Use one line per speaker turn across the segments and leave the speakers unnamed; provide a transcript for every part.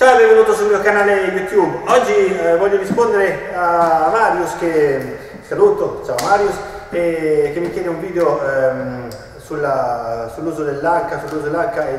Ciao e benvenuto sul mio canale YouTube. Oggi eh, voglio rispondere a Marius che saluto, ciao Marius, e che mi chiede un video ehm, sull'uso dell'anca, sull'uso dell'anca e,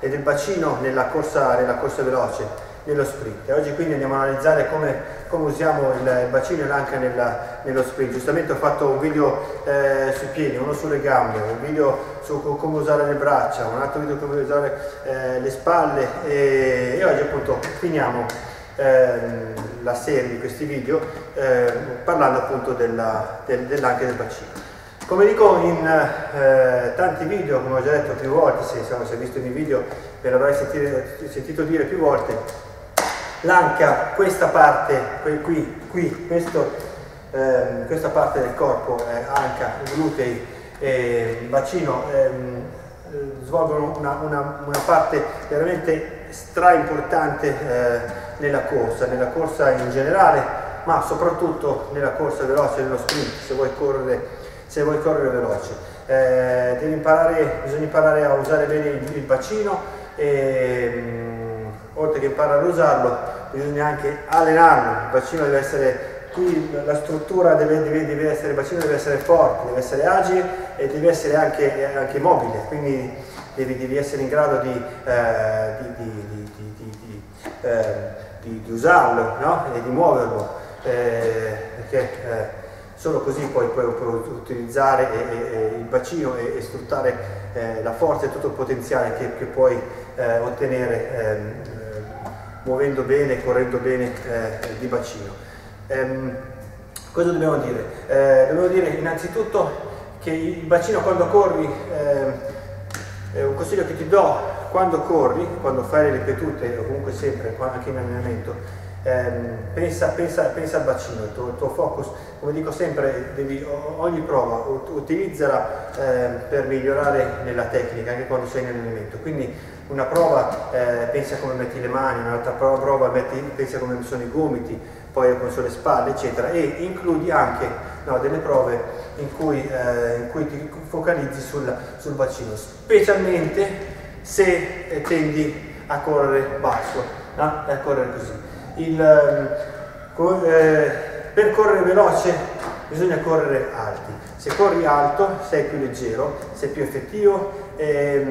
e, del bacino nella corsa, nella corsa veloce nello sprint. Oggi quindi andiamo a analizzare come, come usiamo il, bacino e l'anca nello sprint. Giustamente ho fatto un video eh, sui piedi, uno sulle gambe, un video su come usare le braccia, un altro video su come usare eh, le spalle e, e, oggi appunto finiamo eh, la serie di questi video ehm, parlando appunto della, del, dell'anca e del bacino. Come dico in eh, tanti video, come ho già detto più volte, se, se hai visto i miei video me l'avrai sentito dire più volte, l'anca, questa parte, qui, qui questo, ehm, questa parte del corpo, eh, anca, glutei e bacino, ehm, svolgono una, una, una, parte veramente stra importante eh, nella corsa, nella corsa in generale, ma soprattutto nella corsa veloce, nello sprint, se vuoi correre, se vuoi correre veloce. Eh, imparare, bisogna imparare a usare bene il, il bacino e, mh, oltre che imparare ad usarlo bisogna anche allenarlo, il bacino deve essere qui la struttura deve, deve, deve essere, il bacino deve essere forte, deve essere agile e deve essere anche, anche mobile, quindi devi, devi, essere in grado di, eh, di, di, eh, di usarlo no? e di muoverlo, eh, perché eh, solo così poi puoi, puoi utilizzare e, e, il bacino e, e sfruttare eh, la forza e tutto il potenziale che, che puoi eh, ottenere ehm, muovendo bene, correndo bene di bacino. Ehm, cosa dobbiamo dire? Eh, dobbiamo dire innanzitutto che il bacino quando corri, eh, un consiglio che ti do, quando corri, quando fai le ripetute o comunque sempre, anche in allenamento, ehm, pensa, pensa, pensa, al bacino, il tuo, il tuo, focus, come dico sempre, devi, ogni prova utilizzala eh, per migliorare nella tecnica, anche quando sei in allenamento. Quindi una prova eh, pensa come metti le mani, un'altra prova, prova metti, pensa come sono i gomiti, poi con sulle spalle, eccetera, e includi anche no, delle prove in cui, eh, in cui, ti focalizzi sul, sul bacino, specialmente se eh, tendi a correre basso, no? a correre così. Il, ehm, eh, per correre veloce bisogna correre alti. Se corri alto sei più leggero, sei più effettivo e,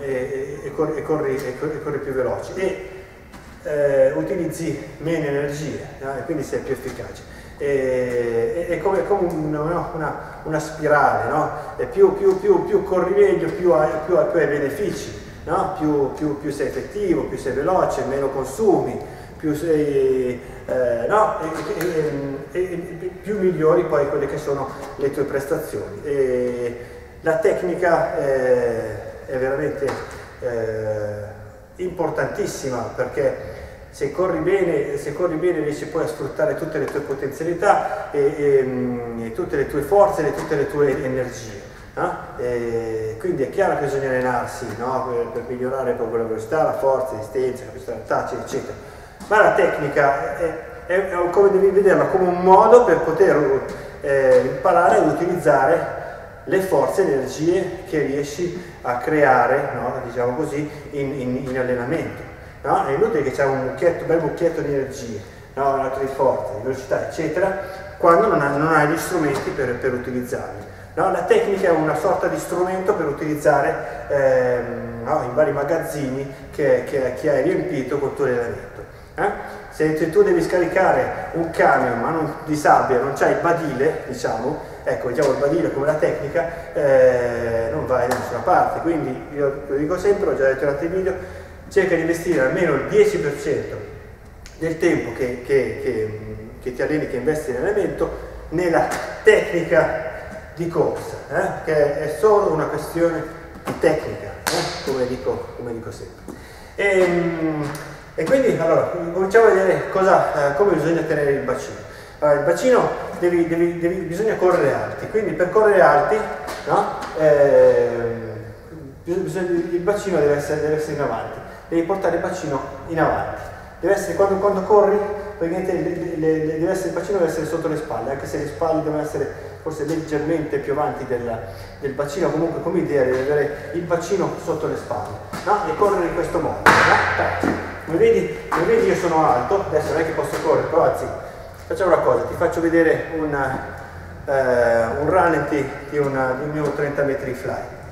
e, e, corri, e corri, più veloce. E, eh, utilizzi meno energie no? e quindi sei più efficace. E, è come, come una, una, una, spirale, no? più, più, più, più, corri meglio, più hai, più, più hai benefici, no? più, sei effettivo, più sei veloce, meno consumi, più sei, eh, no? e, e, più migliori poi quelle che sono le tue prestazioni. La tecnica eh, è veramente eh, importantissima perché se corri bene, se corri bene riesci poi a sfruttare tutte le tue potenzialità e, e, mm, e tutte le tue forze e tutte le tue energie. No? quindi è chiaro che bisogna allenarsi no? per, per, migliorare proprio la velocità, la forza, la la capacità touch, eccetera. Ma la tecnica è, è, è, come devi vederla come un modo per poter eh, imparare ad utilizzare le forze e le energie che riesci a creare, no? diciamo così, in, in, in allenamento no? è inutile che c'è un mucchietto, bel mucchietto di energie, no? un di forza, di velocità, eccetera, quando non, ha, non hai gli strumenti per, per utilizzarli. La tecnica è una sorta di strumento per utilizzare ehm, in vari magazzini che, che, che, hai riempito col tuo allenamento. Eh? Se, se, tu devi scaricare un camion ma non, di sabbia, non c'hai il badile, diciamo, ecco, diciamo il badile come la tecnica, eh, non vai da nessuna parte. Quindi io lo dico sempre, ho già detto in altri video, cerca di investire almeno il 10% del tempo che, che, che, che, ti alleni, che investi in allenamento, nella tecnica di corsa, eh? che è solo una questione di tecnica, eh? come, dico, come, dico, sempre. E, ehm, e, quindi allora cominciamo a vedere cosa, eh, come bisogna tenere il bacino. Allora, il bacino devi, devi, devi, bisogna correre alti, quindi per correre alti no? Bisogna, il bacino deve essere, deve essere in avanti devi portare il bacino in avanti. Deve essere, quando, quando corri, praticamente le, le, le, essere, il bacino deve essere sotto le spalle, anche se le spalle devono essere forse leggermente più avanti del, del bacino, comunque come idea devi avere il bacino sotto le spalle, no? e correre in questo modo. No? Come vedi sono alto, adesso non è che posso correre, però anzi, facciamo una cosa, ti faccio vedere una, eh, un rallenti di, una, di un mio 30 metri fly.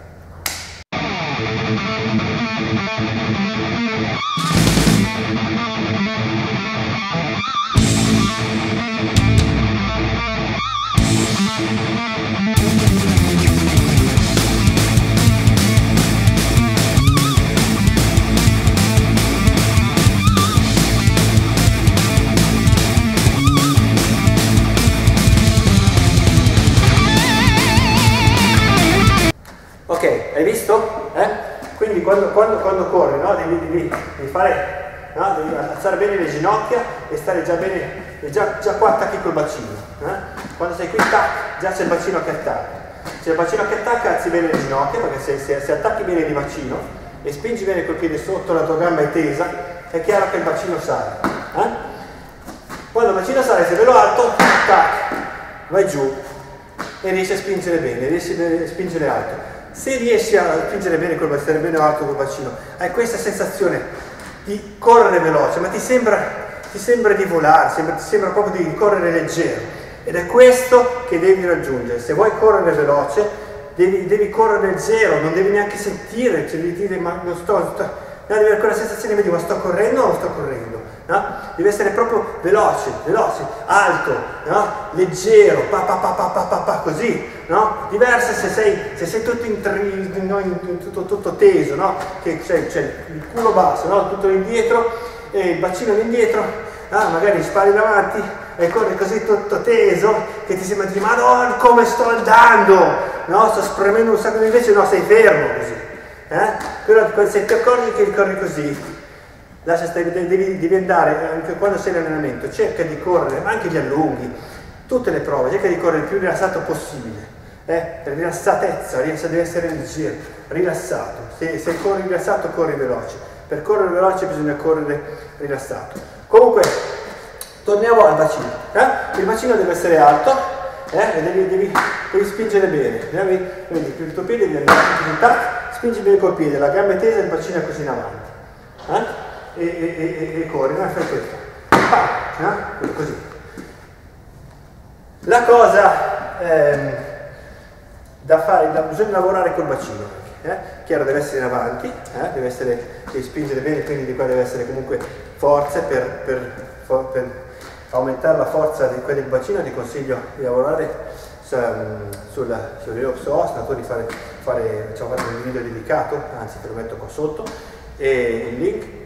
Quando, quando, quando corri, no? devi, devi, devi, fare, no? devi alzare bene le ginocchia e stare già bene, e già, già qua attacchi col bacino. Eh? Quando sei qui, tac, già c'è il bacino che attacca. C'è il bacino che attacca, alzi bene le ginocchia, perché se, se, se attacchi bene di bacino e spingi bene col piede sotto, la tua gamba è tesa, è chiaro che il bacino sale. Eh? Quando il bacino sale, se ve lo alto, tac, vai giù e riesci a spingere bene, riesci a spingere alto se riesci a spingere bene col bacino, bene alto col bacino, hai questa sensazione di correre veloce, ma ti sembra, ti sembra di volare, sembra, ti sembra proprio di correre leggero. Ed è questo che devi raggiungere. Se vuoi correre veloce, devi, devi correre leggero, non devi neanche sentire, cioè devi dire ma non sto, sto devi avere quella sensazione di ma sto correndo o non sto correndo. No? Deve essere proprio veloce, veloce, alto, no? leggero, pa, pa, pa, così, no? Diversa se sei, se sei tutto, in, no, in, tutto, tutto teso, no? Che c'è, c'è, il culo basso, no? Tutto indietro e il bacino indietro, ah, magari spari davanti e corri così tutto teso che ti sembra di dire madonna come sto andando, no? Sto spremendo un sacco di invece no, sei fermo così. Eh? Però se ti accorgi che corri così, Lascia stare, devi, devi, andare, anche quando sei in allenamento, cerca di correre, anche gli allunghi, tutte le prove, cerca di correre il più rilassato possibile, eh? rilassatezza, deve essere leggero, rilassato, se, se corri rilassato corri veloce, per correre veloce bisogna correre rilassato. Comunque, torniamo al bacino, eh? il bacino deve essere alto, eh? e devi, devi, devi, spingere bene, vedi, vedi il tuo piede deve andare, spingi bene col piede, la gamba è tesa e il bacino è così in avanti. E, e, e, e corri, no? fai questo, ah, no? così. La cosa ehm, da fare, da, bisogna lavorare col bacino. Eh? Chiaro, deve essere in avanti, eh? deve, essere, devi spingere bene, quindi di qua deve essere comunque forze per, per, for, per aumentare la forza di quelli del bacino, ti consiglio di lavorare ehm, sul, sul riopso ostato, di fare, fare, diciamo, fare un video dedicato, anzi te lo metto qua sotto, e il link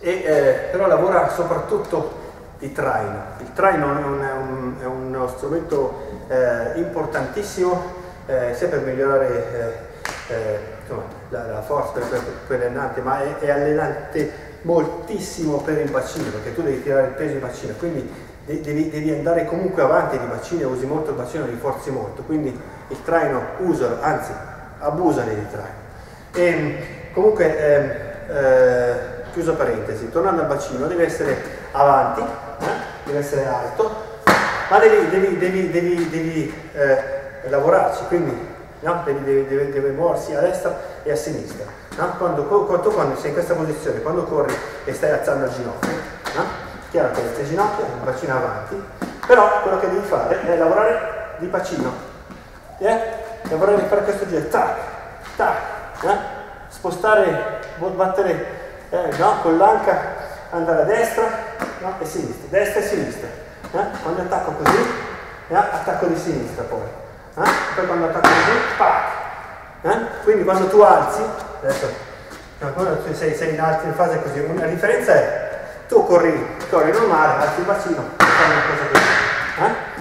e, eh, però lavora soprattutto di traino. Il traino è, un, è, un, è uno strumento eh, importantissimo eh, sia per migliorare eh, eh, insomma, la, la, forza per, per, l'allenante, ma è, è, allenante moltissimo per il bacino, perché tu devi tirare il peso di bacino, quindi devi, devi, andare comunque avanti di bacino, usi molto il bacino, li forzi molto, quindi il traino usalo, anzi abusane di traino. E, comunque ehm, eh, chiusa parentesi, tornando al bacino, deve essere avanti, eh? deve essere alto, ma devi, devi, devi, devi eh, lavorarci, quindi no? devi, deve muoversi a destra e a sinistra. No? Quando, quando, quando, sei in questa posizione, quando corri e stai alzando il ginocchio, no? chiaro che le ginocchia, il bacino avanti, però quello che devi fare è lavorare di bacino, eh? lavorare di fare questo giro, tac, tac, eh? spostare, battere eh, no? con l'anca andare a destra no? e sinistra, destra e sinistra. Eh? Quando attacco così, eh? attacco di sinistra poi. Eh? Poi quando attacco così, pac. Eh? Quindi quando tu alzi, adesso, quando tu sei, sei in alta in fase così, la differenza è tu corri, corri normale, alzi il bacino e fai una cosa così. Eh?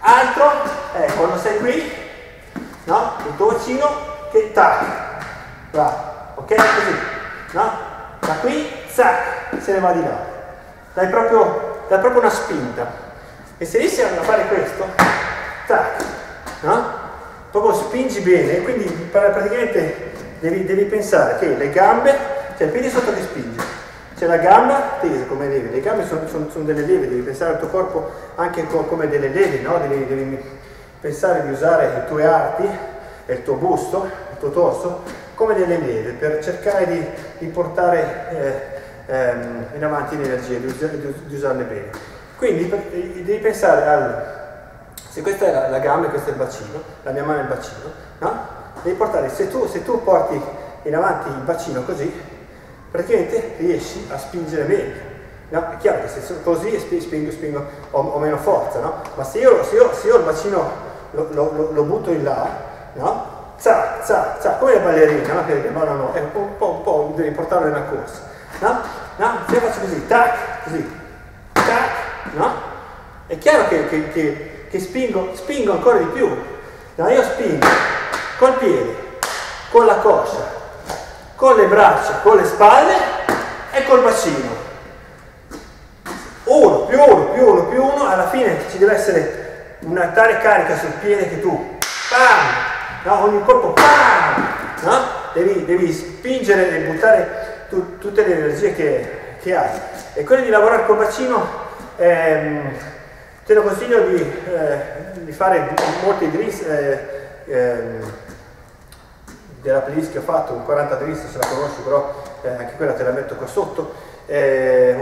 Altro è quando sei qui, no? il tuo bacino che tac, va, ok? Così, no? Da qui, zac, se ne va di là. Dai proprio, dai proprio una spinta. E se riesci a fare questo, tac, no? Proprio spingi bene, quindi praticamente devi, devi pensare che le gambe, cioè il piede sotto che spinge, c'è la gamba tesa come leve, le gambe sono, sono, sono, delle leve, devi pensare al tuo corpo anche come delle leve, no? devi, devi, pensare di usare i tuoi arti il tuo busto, il tuo torso come delle leve per cercare di, di portare eh, ehm, in avanti l'energia, di, us- di, usarle bene. Quindi devi pensare al, se questa è la, la gamba e questo è il bacino, la mia mano è il bacino, no? Devi portare, se tu, se tu porti in avanti il bacino così, praticamente riesci a spingere meglio. No? È chiaro che se sono così spingo, spingo ho, ho, meno forza, no? Ma se io, se io, se io il bacino lo, lo, lo, butto in là, no? Zac, zac, zac, come le ballerine, no? Che, che ballano, eh, un, po', un po' devi portarlo una corsa, no? No? Se io faccio così, tac, così, tac, no? È chiaro che, che, che, che spingo, spingo ancora di più. No? Io spingo col piede, con la coscia, con le braccia, con le spalle e col bacino. Uno, più uno, più uno, più uno, alla fine ci deve essere una tale carica sul piede che tu, pam, no? ogni colpo, no? devi, devi spingere e buttare tu, tutte le energie che, che, hai. E quello di lavorare col bacino, ehm, te lo consiglio di, eh, di fare molti drills. Eh, ehm, della playlist che ho fatto, un 40 drills se la conosci, però eh, anche quella te la metto qua sotto, eh,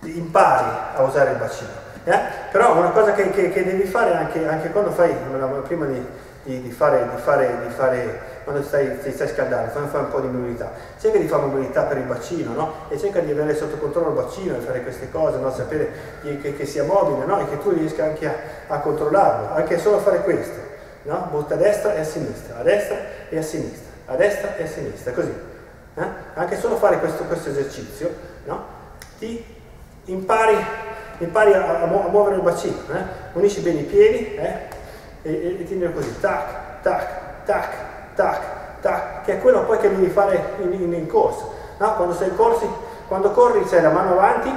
impari a usare il bacino. Eh? Però una cosa che, che, che devi fare anche, anche, quando fai, prima di, di, di, fare, di, fare, fare, quando stai, ti stai scaldando, quando fai un po' di mobilità, cerca di fare mobilità per il bacino, no? E cerca di avere sotto controllo il bacino, di fare queste cose, no? Sapere che, che, sia mobile, no? E che tu riesca anche a, a controllarlo, anche solo a fare questo no? butta a destra e a sinistra, a destra e a sinistra, a destra e a sinistra, così. Eh? Anche solo fare questo, questo esercizio, no? ti impari, impari a, a, muovere il bacino, eh? unisci bene i piedi eh? e, e, e tienilo così, tac, tac, tac, tac, tac, che è quello poi che devi fare in, in, in corsa. No? Quando sei in corsi, quando corri c'è la mano avanti,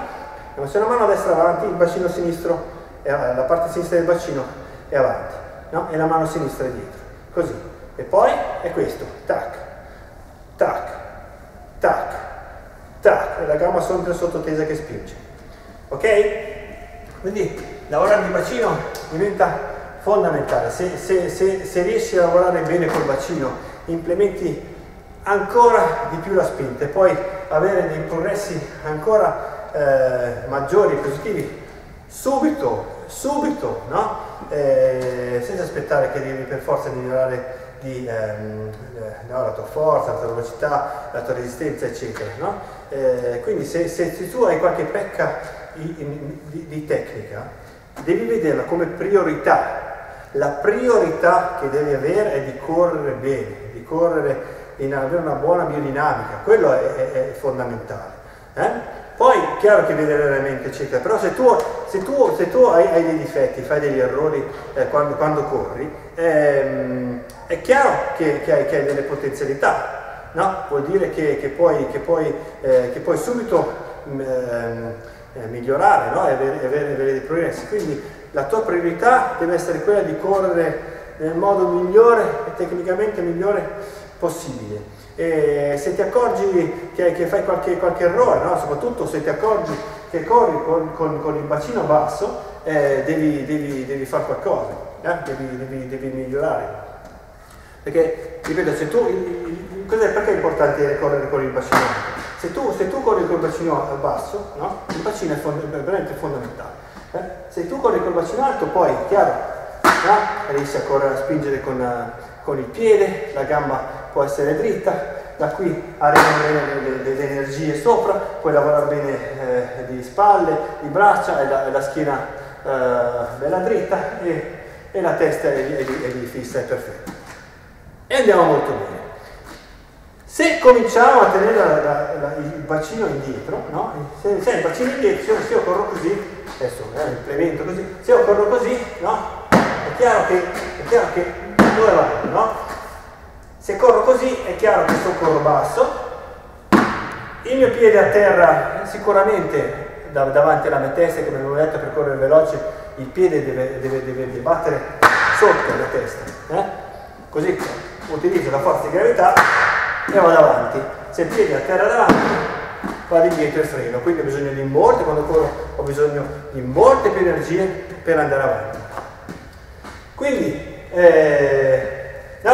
se una mano a destra avanti, il bacino sinistro, è, la parte sinistra del bacino è avanti no? e la mano sinistra è dietro, così. E poi è questo, tac, tac, tac, tac, e la gamba sempre sottotesa che spinge. Ok? Quindi lavorare di bacino diventa fondamentale. Se, se, se, se riesci a lavorare bene col bacino, implementi ancora di più la spinta e poi avere dei progressi ancora eh, maggiori, positivi, subito, subito, no? eh, senza aspettare che devi per forza migliorare di, ehm, eh, no, la tua forza, la tua velocità, la tua resistenza, eccetera. No? Eh, quindi se, se, tu hai qualche pecca di, di, tecnica, devi vederla come priorità. La priorità che devi avere è di correre bene, di correre in avere una buona biodinamica, quello è, è, è fondamentale. Eh? Poi, chiaro che viene raramente, eccetera, però se tu, se tu, se tu hai, hai, dei difetti, fai degli errori eh, quando, quando, corri, ehm, è chiaro che, che, hai, che, hai, delle potenzialità, no? Vuol dire che, che puoi, puoi, eh, puoi, subito mm, ehm, eh, migliorare no? e avere, avere, avere dei progressi. Quindi la tua priorità deve essere quella di correre nel modo migliore e tecnicamente migliore possibile. E se ti accorgi che, che fai qualche, qualche errore, no? soprattutto se ti accorgi che corri con, con, con il bacino basso, eh, devi, devi, devi fare qualcosa, eh? devi, devi, devi, migliorare. Perché, ripeto, se tu, il, il, perché è importante correre con il bacino alto? Se tu, se tu corri col bacino basso, no? il bacino è, fond- veramente fondamentale. Eh? Se tu corri col bacino alto, poi, chiaro, no? riesci a, correre, a spingere con, con il piede, la gamba può essere dritta, da qui arrivano bene le, le, energie sopra, puoi lavorare bene eh, di spalle, di braccia e la, e la schiena eh, bella dritta e, e, la testa è, è fissa, è perfetta. E andiamo molto bene. Se cominciamo a tenere la, la, la, il bacino indietro, no? se, se il bacino indietro, se io corro così, adesso eh, implemento così, se io corro così, no? è chiaro che, è chiaro che dove vado? No? Se corro così è chiaro che sto corro basso, il mio piede a terra sicuramente davanti alla mia testa, come avevo detto per correre veloce, il piede deve, deve, deve, deve battere sotto la testa. Eh? Così utilizzo la forza di gravità e vado avanti. Se il piede a terra davanti, vado indietro e freno. Quindi ho bisogno di molte, quando corro ho bisogno di molte più energie per andare avanti. Quindi eh, no,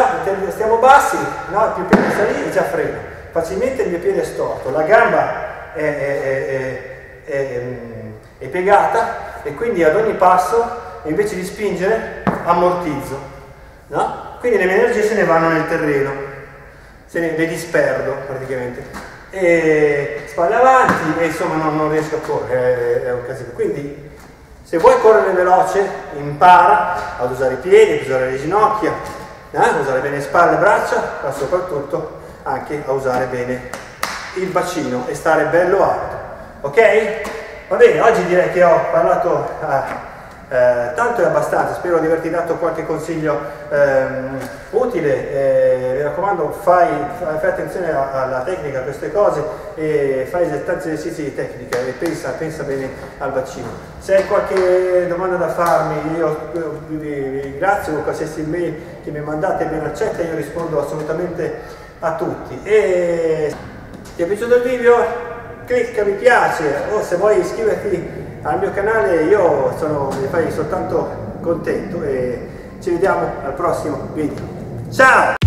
stiamo bassi, no, più più salire già freno. facilmente il mio piede è storto, la gamba è, è, è, è piegata e quindi ad ogni passo invece di spingere ammortizzo, no? Quindi le mie energie se ne vanno nel terreno, se ne, le disperdo praticamente. E spalle avanti e insomma non, non riesco a correre, è, è un casino. Quindi se vuoi correre veloce, impara ad usare i piedi, ad usare le ginocchia, eh? usare bene spalle e braccia, ma soprattutto anche a usare bene il bacino e stare bello alto. Ok? Va bene, oggi direi che ho parlato eh, eh, tanto è abbastanza, spero di averti dato qualche consiglio ehm, utile, eh, mi raccomando fai, fai attenzione alla tecnica, a queste cose e fai tanti esercizi di tecnica e pensa, pensa, bene al bacino. Se hai qualche domanda da farmi io vi ringrazio qualsiasi mail che mi mandate ben accetta, io rispondo assolutamente a tutti. E ti è piaciuto il video? Clicca mi piace o se vuoi iscriverti al mio canale io sono, soltanto contento e ci vediamo al prossimo video. Ciao!